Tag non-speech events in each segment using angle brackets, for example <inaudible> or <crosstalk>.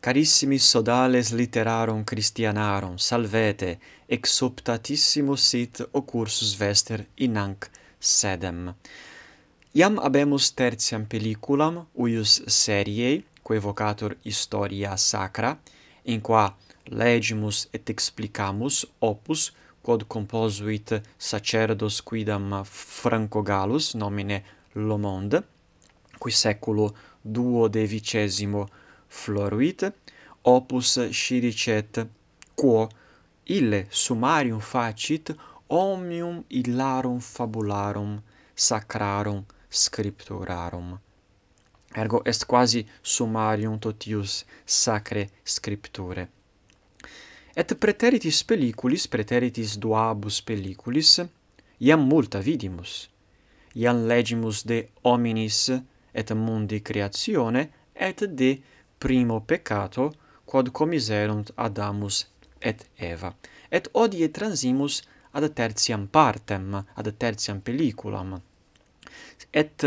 Carissimi sodales literarum Christianarum, salvete, ex optatissimus sit cursus vester in hanc sedem. Iam habemus tertiam pelliculam uius seriei, quae vocatur Historia Sacra, in qua legimus et explicamus opus quod composuit sacerdos quidam Franco Gallus nomine Lomond, qui seculo duo de vicesimo floruit, opus scidicet quo ille summarium facit omnium illarum fabularum sacrarum scripturarum. Ergo est quasi summarium totius sacre scripture. Et preteritis pelliculis, preteritis duabus pelliculis, iam multa vidimus, iam legimus de hominis et mundi creatione, et de primo peccato quod commiserunt Adamus et Eva et odie transimus ad tertiam partem ad tertiam pelliculam. Et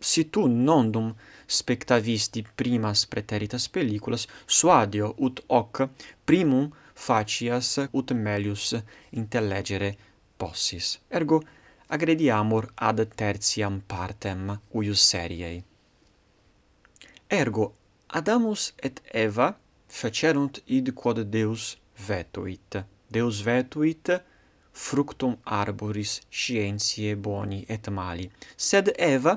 si tu nondum spectavisti primas preteritas pelliculas suadio ut hoc primum facias ut melius intellegere possis. Ergo agrediamur ad tertiam partem uius seriei. Ergo Adamus et Eva fecerunt id quod Deus vetuit. Deus vetuit fructum arboris scientiae boni et mali. Sed Eva,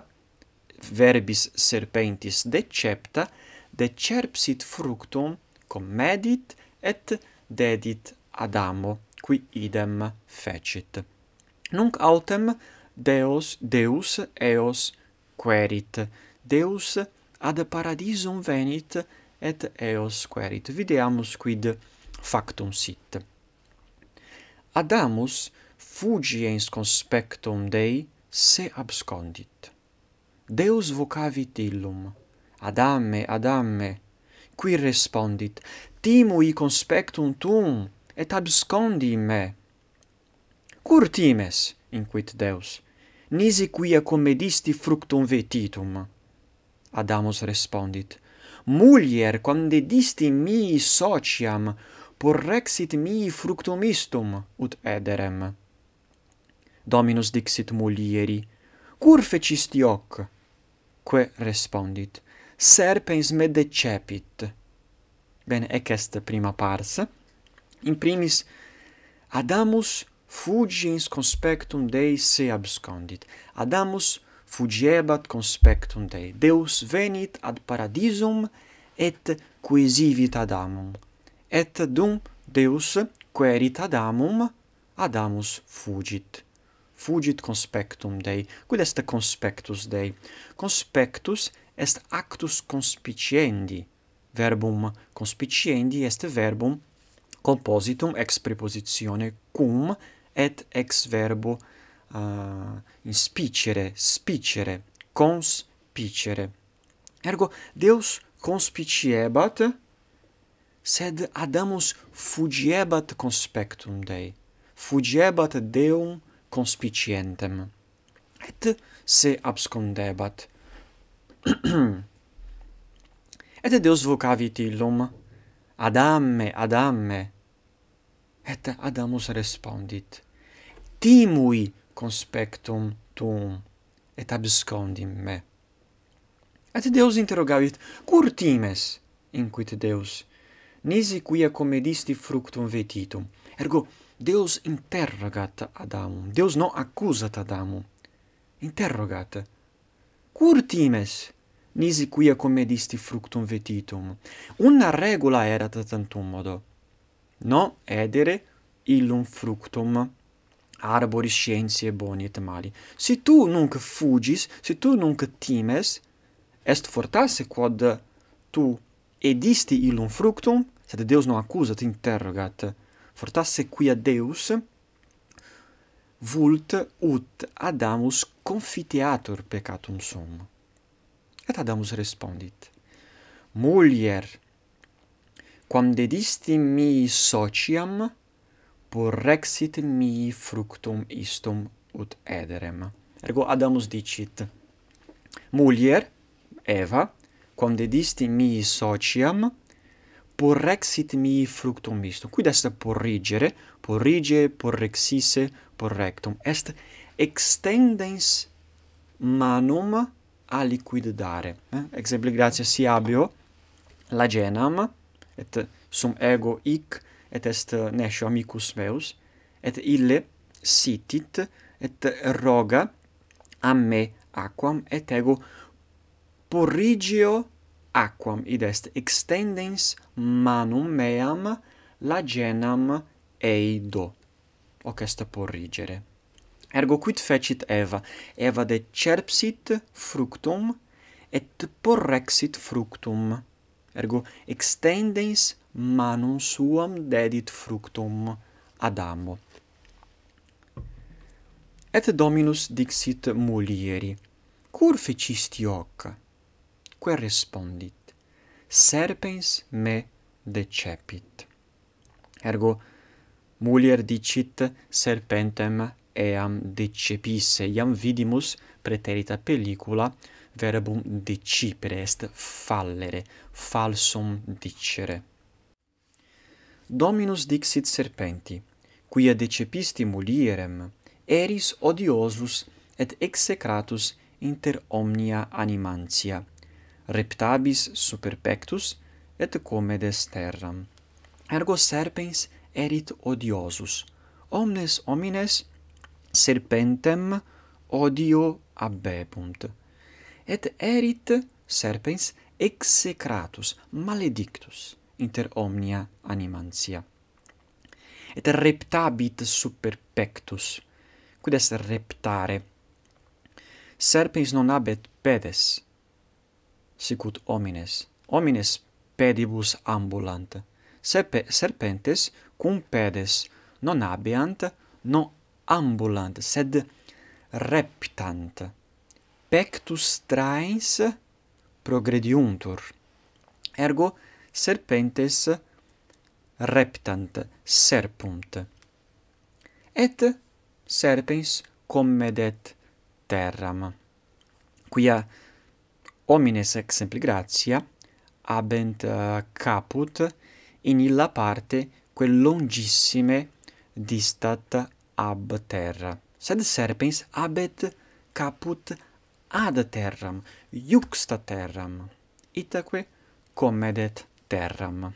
verbis serpentis decepta, decerpsit fructum, commedit et dedit Adamo, qui idem fecit. Nunc autem Deus, Deus eos querit. Deus ad paradisum venit et eos querit. Videamus quid factum sit. Adamus fugiens conspectum Dei se abscondit. Deus vocavit illum Adame Adame qui respondit timui conspectum tuum et abscondi me. Cur times inquit Deus nisi quia commedisti fructum vetitum? Adamus respondit, Mulier, condidisti mii sociam, porrexit mii fructumistum, ut ederem. Dominus dixit mulieri, Cur fecisti hoc? Que respondit, Serpens me decepit. Bene, ec est prima pars. In primis, Adamus fugiens conspectum Dei se abscondit. Adamus fugiebat conspectum Te. Deus venit ad paradisum et quesivit Adamum. Et dum Deus querit Adamum, Adamus fugit. Fugit conspectum Dei. Quid est conspectus Dei? Conspectus est actus conspiciendi. Verbum conspiciendi est verbum compositum ex prepositione cum et ex verbo uh, spicere, spicere, conspicere. Ergo, Deus conspiciebat, sed Adamus fugiebat conspectum Dei, fugiebat Deum conspicientem, et se abscondebat. <clears throat> et Deus vocavit illum, Adamme, Adamme, et Adamus respondit, timui conspectum tuum et abscondim me. Et deus interrogavit cur times? inquit deus. Nisi quia comedisti fructum vetitum. Ergo deus interrogat adamum. Deus non accusat adamum. Interrogat. Cur times? Nisi quia comedisti fructum vetitum. Una regula erat tantum modo. No edere illum fructum arbori scientiae boni et mali. Si tu nunc fugis, si tu nunc times, est fortasse quod tu edisti illum fructum, sed Deus non accusat interrogat, fortasse quia Deus vult ut Adamus confiteatur peccatum sum. Et Adamus respondit, Mulier, quam dedisti mi sociam, porrexit mi fructum istum ut ederem. Ergo Adamus dicit, Mulier, Eva, quam dedisti mi sociam, porrexit mi fructum istum. Quid est porrigere? Porrige, porrexisse, porrectum. Est extendens manum aliquid dare. Eh? Exempli gratia si abio lagenam, et sum ego hic et est eh, nescio amicus meus, et ille sitit, et roga a me aquam, et ego porrigio aquam, id est extendens manum meam lagenam eido. Hoc est porrigere. Ergo quid fecit Eva? Eva decerpsit fructum, et porrexit fructum. Ergo extendens manum suam dedit fructum Adamo. Et Dominus dixit mulieri, cur fecisti hoc? quae respondit, serpens me decepit. Ergo, mulier dicit serpentem eam decepisse, iam vidimus preterita pellicula verbum decipere est fallere, falsum dicere. Dominus dixit serpenti, quia decepisti mulierem, eris odiosus et execratus inter omnia animantia, reptabis super pectus et comedes terram. Ergo serpens erit odiosus, omnes homines serpentem odio abebunt. Et erit serpens execratus, maledictus inter omnia animantia. Et reptabit super pectus, quid est reptare? Serpens non habet pedes, sicut homines. Homines pedibus ambulant. Serpe, serpentes cum pedes non habeant, non ambulant, sed reptant. Pectus traens progrediuntur. Ergo, serpentes reptant serpunt. Et serpens commedet terram quia homines exempli gratia habent uh, caput in illa parte quel longissime distat ab terra. Sed serpens habet caput ad terram iuxta terram itaque commedet terram.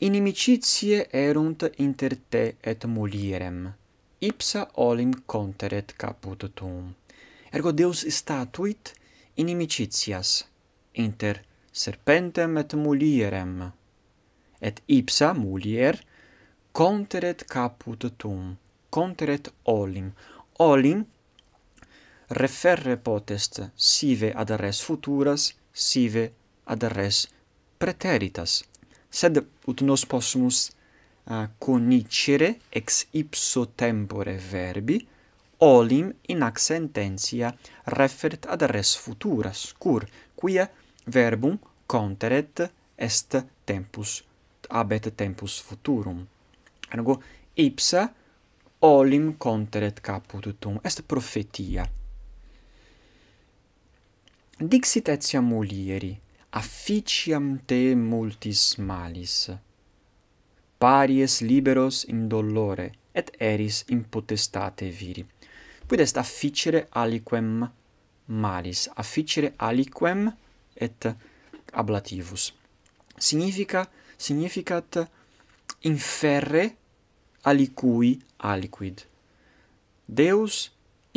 Inimicitie erunt inter te et mulierem, ipsa olim conteret caput tuum. Ergo Deus statuit inimicitias inter serpentem et mulierem, et ipsa mulier conteret caput tuum, conteret olim. Olim referre potest sive ad res futuras sive ad res preteritas. Sed ut nos possumus uh, conicere ex ipso tempore verbi olim in ac sententia refert ad res futuras cur quia verbum conteret est tempus abet tempus futurum. Ergo ipsa olim conteret caput tuum est prophetia. Dixit etiam mulieri, afficiam te multis malis. Paries liberos in dolore, et eris in potestate viri. Quid est afficere aliquem malis, afficere aliquem et ablativus. Significa, significat inferre alicui aliquid. Deus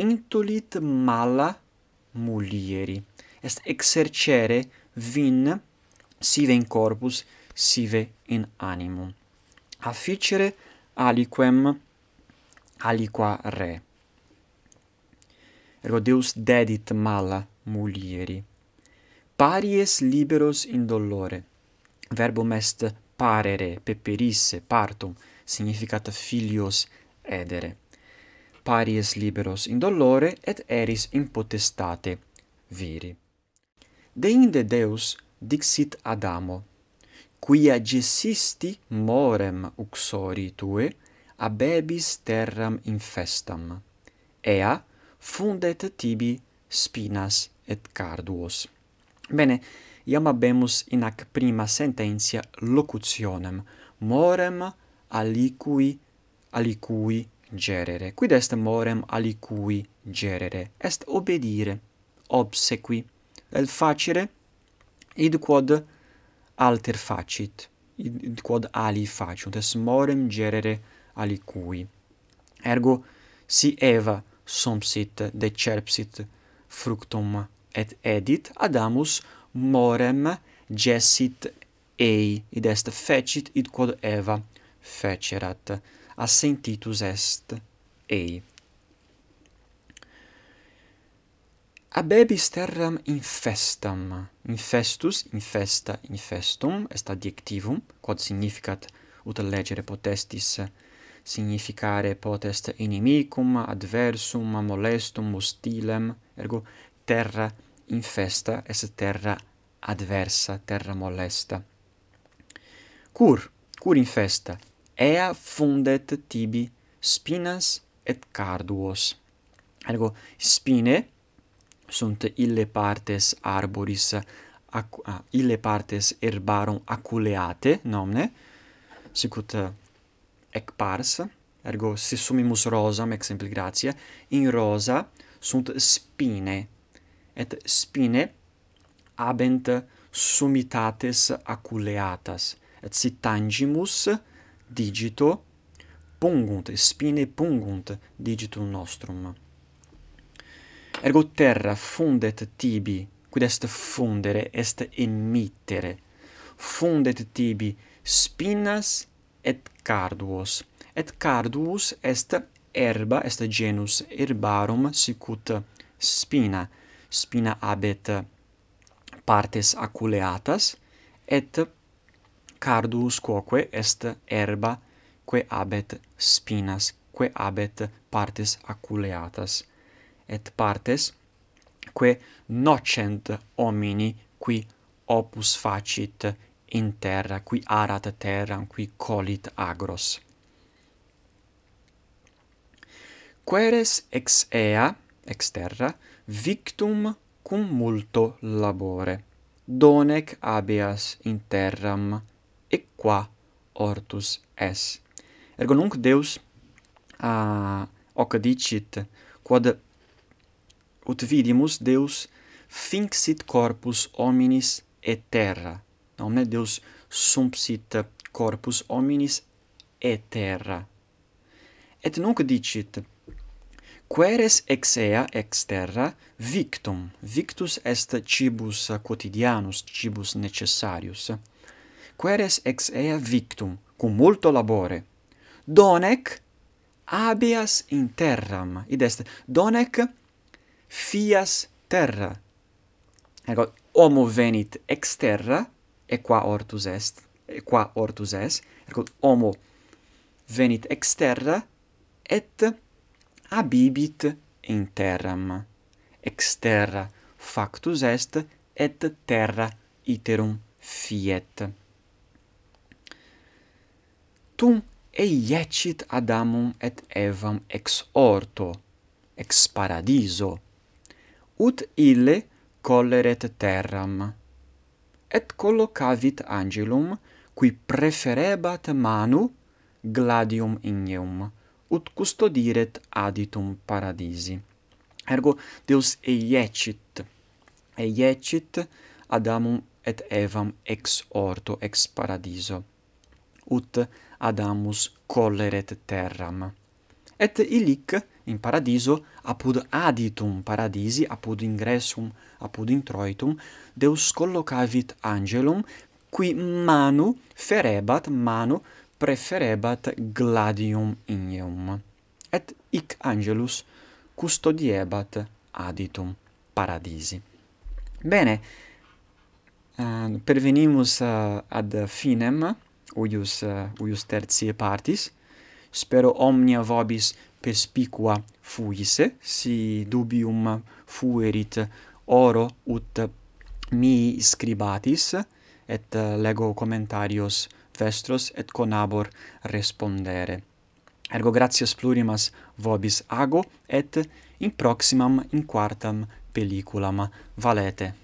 intulit mala mulieri est exercere vin sive in corpus, sive in animum. Afficere aliquem aliqua re. Ergo Deus dedit mala mulieri. Paries liberos in dolore. Verbum est parere, peperisse, partum, significat filios edere. Paries liberos in dolore et eris in potestate viri deinde Deus dixit Adamo, quia gesisti morem uxori tue, abebis terram infestam. Ea fundet tibi spinas et carduos. Bene, iam abemus in ac prima sententia locutionem, morem alicui alicui gerere. Quid est morem alicui gerere? Est obedire, obsequi el facere id quod alter facit id quod ali faciunt est morem gerere alicui ergo si eva sumpsit decerpsit fructum et edit adamus morem gessit ei id est fecit id quod eva fecerat assentitus est ei. Abebis terram infestam. Infestus, infesta, infestum, est adjectivum, quod significat, ut legere potestis significare potest inimicum, adversum, molestum, hostilem, ergo terra infesta est terra adversa, terra molesta. Cur, cur infesta, ea fundet tibi spinas et carduos. Ergo spine sunt ille partes arboris ac, ah, ille partes herbarum aculeate nomne sicut eh, ec pars ergo si sumimus rosam exempli gratia in rosa sunt spine et spine habent sumitates aculeatas et si tangimus digito pungunt spine pungunt digitum nostrum. Ergo terra fundet tibi, quid est fundere, est emittere. Fundet tibi spinas et carduos. Et carduus est erba, est genus herbarum, sicut spina. Spina abet partes aculeatas, et carduus quoque est erba, que abet spinas, que abet partes aculeatas et partes quae nocent homini qui opus facit in terra, qui arat terram, qui colit agros. Queres ex ea, ex terra, victum cum multo labore, donec habeas in terram, et qua ortus es. Ergo nunc Deus a, hoc dicit, quod ut vidimus Deus finxit corpus hominis et terra. Omne Deus sumpsit corpus hominis et terra. Et nunc dicit, Queres ex ea, ex terra, victum. Victus est cibus quotidianus, cibus necessarius. Queres ex ea victum, cum multo labore. Donec abias in terram. Id est, donec fias terra. Ego, homo venit ex terra, e qua ortus est, e qua ortus est, ergo homo venit ex terra, et habibit in terram. Ex terra factus est, et terra iterum fiet. Tum eiecit Adamum et Evam ex orto, ex paradiso, ut ille colleret terram. Et collocavit angelum, qui preferebat manu gladium igneum, ut custodiret aditum paradisi. Ergo Deus eiecit, eiecit Adamum et Evam ex orto, ex paradiso, ut Adamus colleret terram. Et illic in paradiso apud aditum paradisi apud ingressum apud introitum Deus collocavit angelum qui manu ferebat manu preferebat gladium ineum et hic angelus custodiebat aditum paradisi. Bene uh, pervenimus uh, ad finem uius uh, uius tertiae partis. Spero omnia vobis perspicua fuisse, si dubium fuerit oro ut mi scribatis, et lego commentarios vestros et conabor respondere. Ergo gratias plurimas vobis ago et in proximam in quartam pelliculam valete.